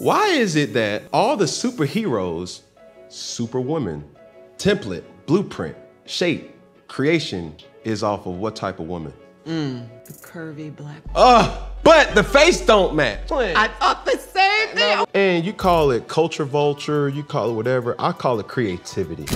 Why is it that all the superheroes, superwoman, template, blueprint, shape, creation is off of what type of woman? Mm, The curvy black. Uh, but the face don't match. I thought the same thing. And you call it culture vulture, you call it whatever. I call it creativity.